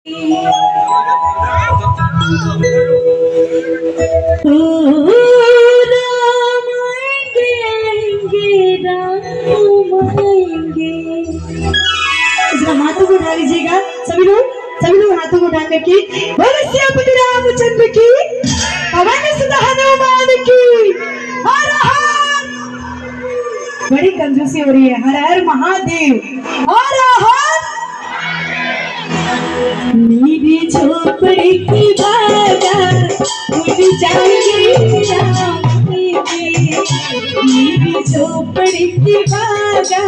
हाथों को उठा लीजिएगा सभी लोग सभी लोग हाथों को उठा करके रामचंद्र की पवन सुत हनुमान की हर हर बड़ी कंजूसी हो रही है। हर हर महादेव। हर हर मेरी झोपड़ी की बाजा उड़ जाएगी। मेरी झोपड़ी की बाजा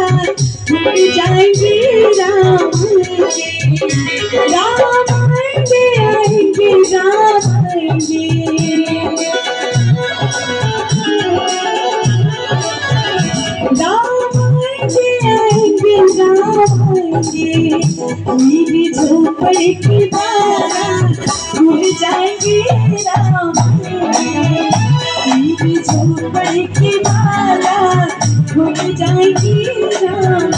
उड़ जाएगी राम आएँगे मेरी झोपड़ी की बात भूल जाएँगे राम मेरी झोपड़ी की माला भूल जाएँगी राम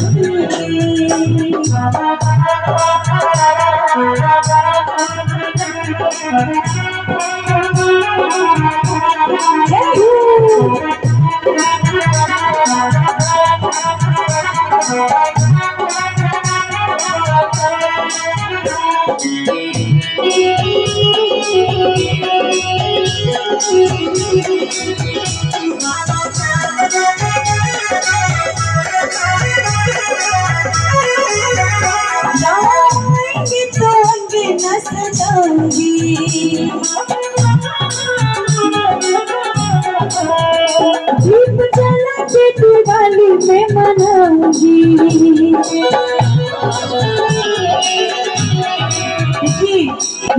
दीप जला के दिवाली मनाऊँगी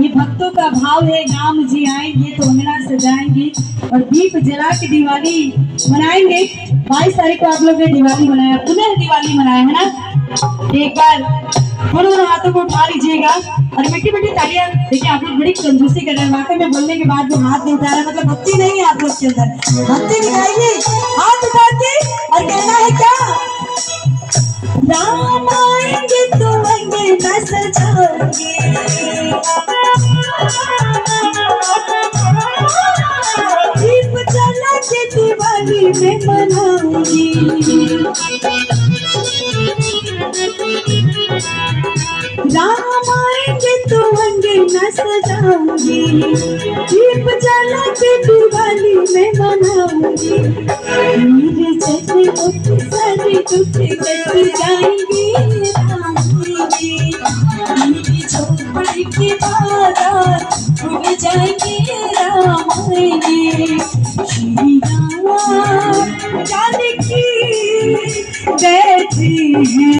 ये भक्तों का भाव है, राम जी आएँगे तो अंगना सजाएँगे। और दीप जला के दिवाली मनाएँगे। बाईस तारीख को आप लोग ने दिवाली मनाया, पुनः दिवाली मनाया, है ना? एक बार दोनों हाथों को उठा लीजिएगा। और मीठी मीठी तालियाँ, देखिए आप लोग बड़ी कंजूसी कर रहे हैं। वाकई में बोलने के बाद जो हाथ नहीं उठा रहा मतलब भक्ति नहीं है आप लोग के अंदर। भक्ति दिखाइए, हाथ उठा के, और कहना है क्या? राम आएँगे तो आएँगे न सजाओगे के दिवाली में मनाऊँगी। राम आएँगे तो न सजाऊँगी। दीप जला के दिवाली में मनाऊँगी। मेरे दुख सारे दुख कट जाएँगे झोपड़ी जाएँगे राम आएँगे। राम जानकी बैठी है